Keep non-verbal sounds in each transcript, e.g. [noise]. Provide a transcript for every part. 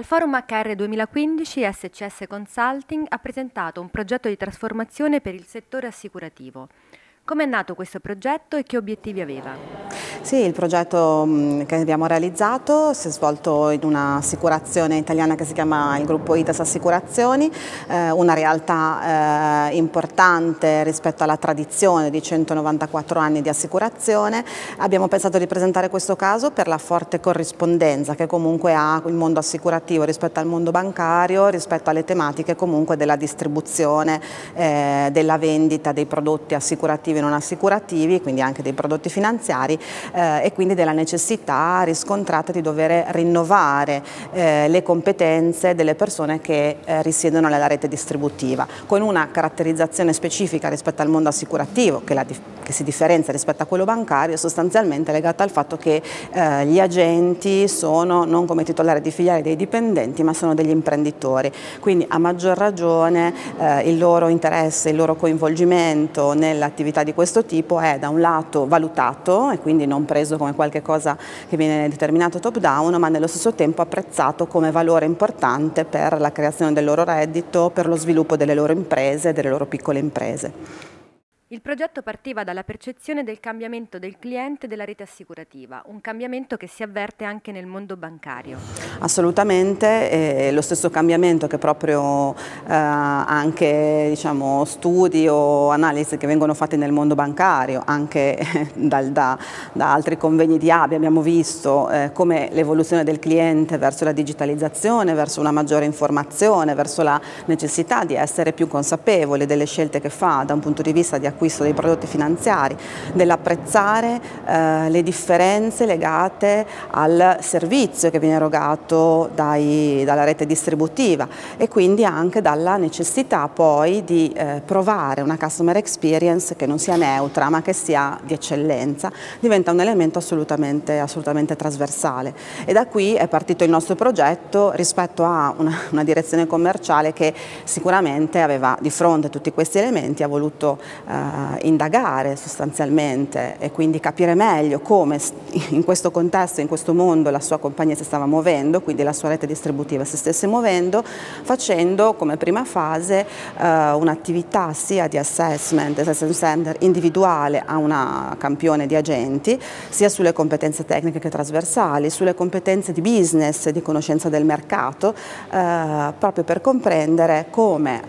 Al Forum HR 2015 SCS Consulting ha presentato un progetto di trasformazione per il settore assicurativo. Come è nato questo progetto e che obiettivi aveva? Sì, il progetto mm, che abbiamo realizzato si è svolto in un'assicurazione italiana che si chiama il gruppo ITAS Assicurazioni, eh, una realtà eh, importante rispetto alla tradizione di 194 anni di assicurazione. Abbiamo pensato di presentare questo caso per la forte corrispondenza che comunque ha il mondo assicurativo rispetto al mondo bancario, rispetto alle tematiche comunque della distribuzione, eh, della vendita dei prodotti assicurativi non assicurativi, quindi anche dei prodotti finanziari eh, e quindi della necessità riscontrata di dover rinnovare eh, le competenze delle persone che eh, risiedono nella rete distributiva, con una caratterizzazione specifica rispetto al mondo assicurativo che, la, che si differenzia rispetto a quello bancario, sostanzialmente legata al fatto che eh, gli agenti sono non come titolari di filiali dei dipendenti ma sono degli imprenditori, quindi a maggior ragione eh, il loro interesse, il loro coinvolgimento nell'attività di di questo tipo è da un lato valutato e quindi non preso come qualcosa che viene determinato top down, ma nello stesso tempo apprezzato come valore importante per la creazione del loro reddito, per lo sviluppo delle loro imprese, delle loro piccole imprese. Il progetto partiva dalla percezione del cambiamento del cliente della rete assicurativa, un cambiamento che si avverte anche nel mondo bancario. Assolutamente, eh, lo stesso cambiamento che proprio eh, anche diciamo, studi o analisi che vengono fatti nel mondo bancario, anche dal, da, da, altri convegni di ABI abbiamo visto eh, come l'evoluzione del cliente verso la digitalizzazione, verso una maggiore informazione, verso la necessità di essere più consapevole delle scelte che fa da un punto di vista di acquisto dell'acquisto dei prodotti finanziari, dell'apprezzare eh, le differenze legate al servizio che viene erogato dai, dalla rete distributiva e quindi anche dalla necessità poi di eh, provare una customer experience che non sia neutra ma che sia di eccellenza, diventa un elemento assolutamente, assolutamente trasversale. E da qui è partito il nostro progetto rispetto a una, una direzione commerciale che sicuramente aveva di fronte tutti questi elementi, ha voluto eh, eh, indagare sostanzialmente e quindi capire meglio come in questo contesto, in questo mondo la sua compagnia si stava muovendo, quindi la sua rete distributiva si stesse muovendo, facendo come prima fase eh, un'attività sia di assessment, assessment center individuale a una campione di agenti, sia sulle competenze tecniche che trasversali, sulle competenze di business di conoscenza del mercato, eh, proprio per comprendere come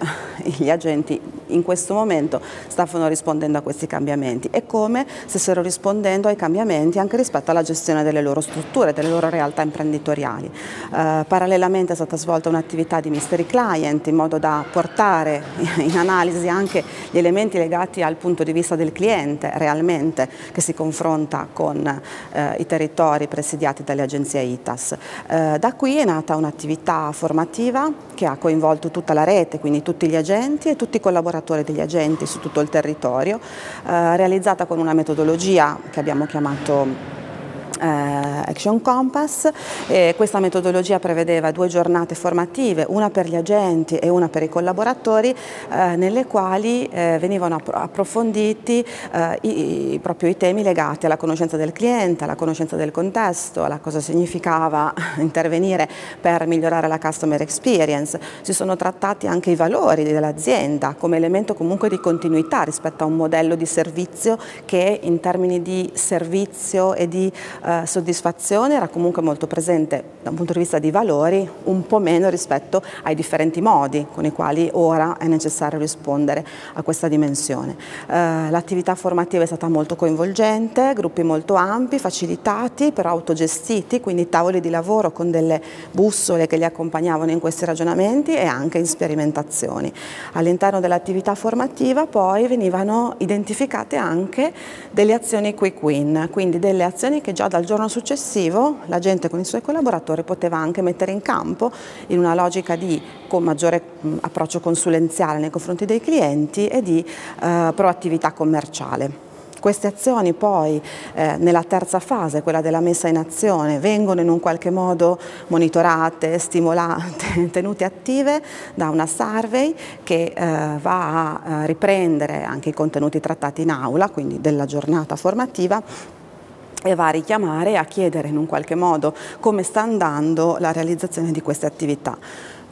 gli agenti in questo momento stavano rispondendo a questi cambiamenti e come stessero rispondendo ai cambiamenti anche rispetto alla gestione delle loro strutture, delle loro realtà imprenditoriali. Eh, parallelamente è stata svolta un'attività di mystery client in modo da portare [laughs] in analisi anche gli elementi legati al punto di vista del cliente realmente che si confronta con eh, i territori presidiati dalle agenzie ITAS. Eh, da qui è nata un'attività formativa che ha coinvolto tutta la rete, quindi tutti gli agenti e tutti i collaboratori degli agenti su tutto il territorio, eh, realizzata con una metodologia che abbiamo chiamato Action Compass e questa metodologia prevedeva due giornate formative, una per gli agenti e una per i collaboratori eh, nelle quali eh, venivano approfonditi eh, i, proprio i temi legati alla conoscenza del cliente, alla conoscenza del contesto, alla cosa significava [laughs] intervenire per migliorare la customer experience. Si sono trattati anche i valori dell'azienda come elemento comunque di continuità rispetto a un modello di servizio che in termini di servizio e di eh, eh, soddisfazione era comunque molto presente da un punto di vista di valori, un po' meno rispetto ai differenti modi con i quali ora è necessario rispondere a questa dimensione. Eh, L'attività formativa è stata molto coinvolgente, gruppi molto ampi, facilitati, però autogestiti, quindi tavoli di lavoro con delle bussole che li accompagnavano in questi ragionamenti e anche in sperimentazioni. All'interno dell'attività formativa poi venivano identificate anche delle azioni quick win, quindi delle azioni che già dal giorno successivo la gente con i suoi collaboratori poteva anche mettere in campo in una logica di con maggiore approccio consulenziale nei confronti dei clienti e di eh, proattività commerciale. Queste azioni poi eh, nella terza fase, quella della messa in azione, vengono in un qualche modo monitorate, stimolate, [laughs] tenute attive da una survey che eh, va a riprendere anche i contenuti trattati in aula, quindi della giornata formativa e va a richiamare a chiedere in un qualche modo come sta andando la realizzazione di queste attività.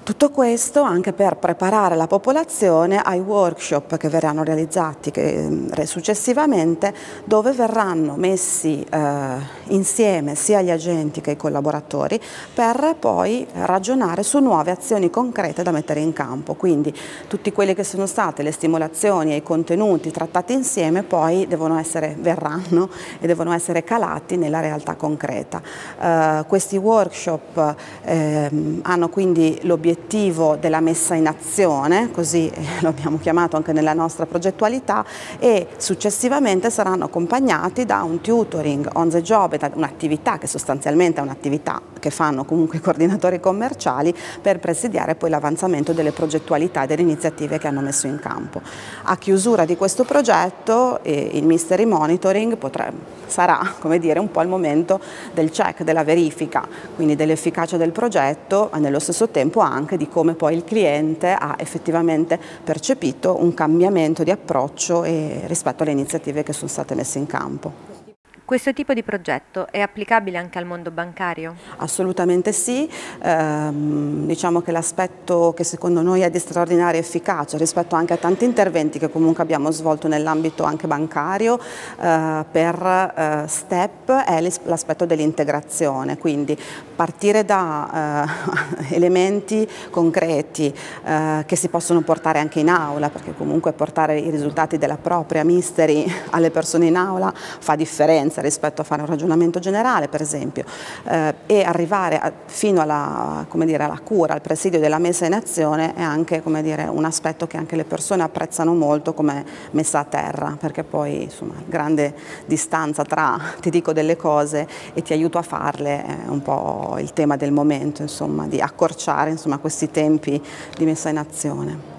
Tutto questo anche per preparare la popolazione ai workshop che verranno realizzati che, successivamente dove verranno messi eh, insieme sia gli agenti che i collaboratori per poi ragionare su nuove azioni concrete da mettere in campo. Quindi tutti quelli che sono state le stimolazioni e i contenuti trattati insieme poi devono essere, verranno e devono essere calati nella realtà concreta. Eh, questi workshop eh, hanno quindi l'obiettivo l'obiettivo della messa in azione, così [laughs] lo abbiamo chiamato anche nella nostra progettualità, e successivamente saranno accompagnati da un tutoring on the job, un'attività che sostanzialmente è un'attività che fanno comunque i coordinatori commerciali per presidiare poi l'avanzamento delle progettualità e delle iniziative che hanno messo in campo. A chiusura di questo progetto eh, il Mystery Monitoring potrebbe, sarà dire, un po' il momento del check, della verifica, quindi dell'efficacia del progetto, ma nello stesso tempo anche anche di come poi il cliente ha effettivamente percepito un cambiamento di approccio rispetto alle iniziative che sono state messe in campo. Questo tipo di progetto è applicabile anche al mondo bancario? Assolutamente sì, eh, diciamo che l'aspetto che secondo noi è di straordinaria efficacia rispetto anche a tanti interventi che comunque abbiamo svolto nell'ambito anche bancario eh, per eh, STEP è l'aspetto dell'integrazione, quindi partire da eh, [laughs] elementi concreti eh, che si possono portare anche in aula, perché comunque portare i risultati della propria mystery alle persone in aula fa differenza differenza rispetto a fare un ragionamento generale per esempio eh, e arrivare a, fino alla, dire, alla, cura, al presidio della messa in azione è anche dire, un aspetto che anche le persone apprezzano molto come messa a terra perché poi insomma grande distanza tra [laughs] ti dico delle cose e ti aiuto a farle è un po' il tema del momento insomma di accorciare insomma, questi tempi di messa in azione.